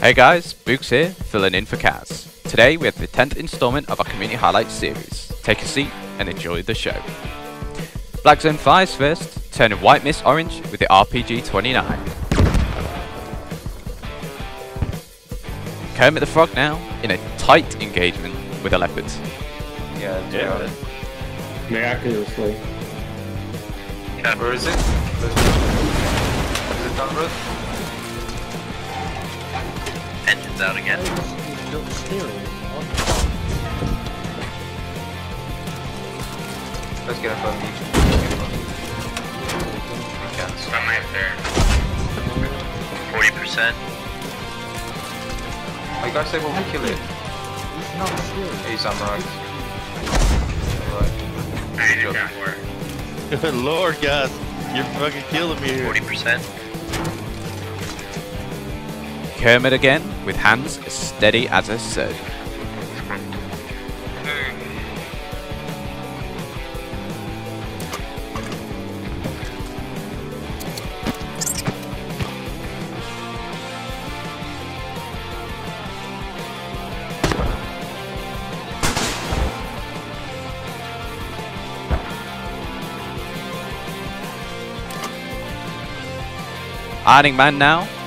Hey guys, Books here, filling in for Kaz. Today we have the 10th installment of our Community Highlights series. Take a seat and enjoy the show. Black Zone fires first, turning White Mist orange with the RPG-29. Kermit the Frog now, in a tight engagement with the Leopards. Yeah, Yeah. Miraculously. Where is it? Is it down the road? Engines out again. Let's get up on beach. Weekends. I'm right there. Forty percent. Oh, you guys say when we kill it? He's not steering. Hey, Samurai. Alright. I Good did job. not work. Good lord, guys. You're fucking killing me here. Forty percent. Kermit again, with hands as steady as a surgeon. Ironing Man now,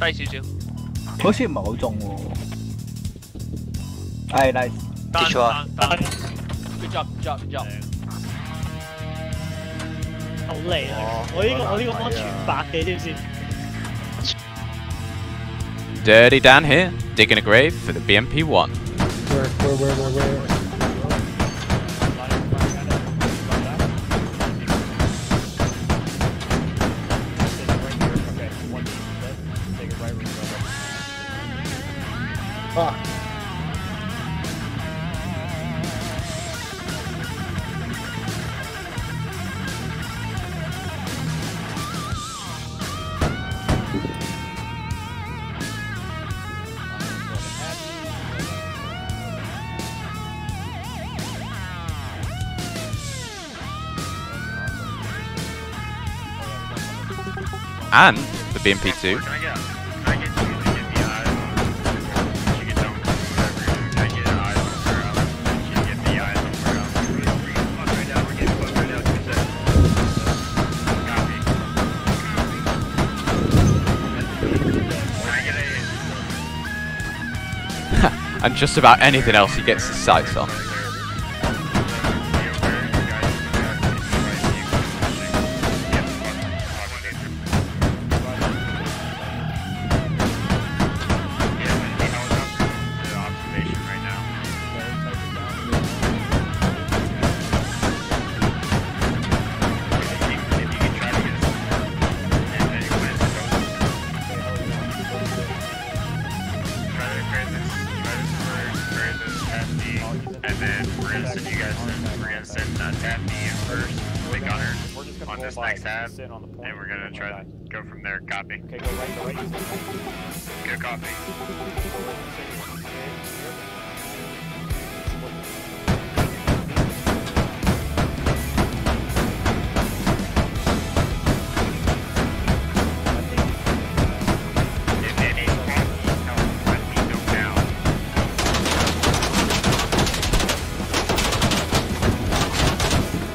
低少少。好似唔系好中喎。系 nice。单错啊单单 Good job, good job, good job。好嚟啊！我呢个我呢个芒全白嘅，知唔知？ Dirty Dan here, digging a grave for the BMP-1. Where, where, where, where, where? I get a? and just about anything else he gets his sights on. On this next half, and we're gonna try to go from there. Copy. Okay, go right, go right. Good copy. If any help, let me know now.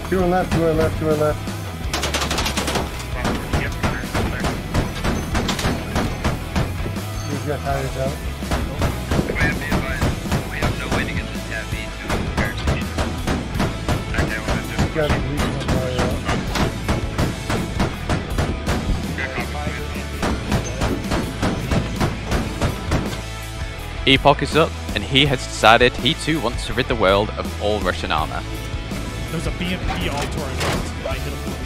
To our left, to our left, to our left. He's out. Command, be advised. We have no way to get this Taffy to the parachute. Okay, well, then just He's got his regional tire out. Good copy. Epoch is up, and he has decided he too wants to rid the world of all Russian armor. There's a BMP all to our left.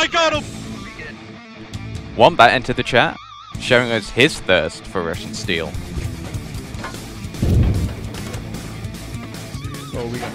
I got him! Wombat entered the chat, showing us his thirst for Russian steel. Oh, we got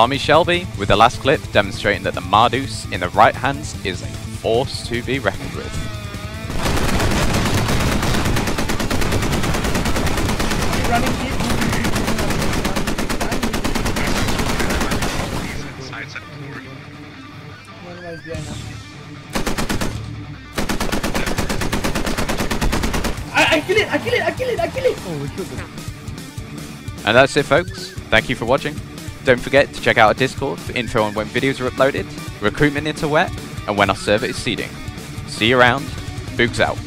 Tommy Shelby with the last clip demonstrating that the Mardus in the right hands is a force to be reckoned with. Side, side, forward. I, I kill it! I kill it! I kill it! I kill it! Oh, we killed them. And that's it folks, thank you for watching. Don't forget to check out our Discord for info on when videos are uploaded, recruitment into wet, and when our server is seeding. See you around, Boogs out.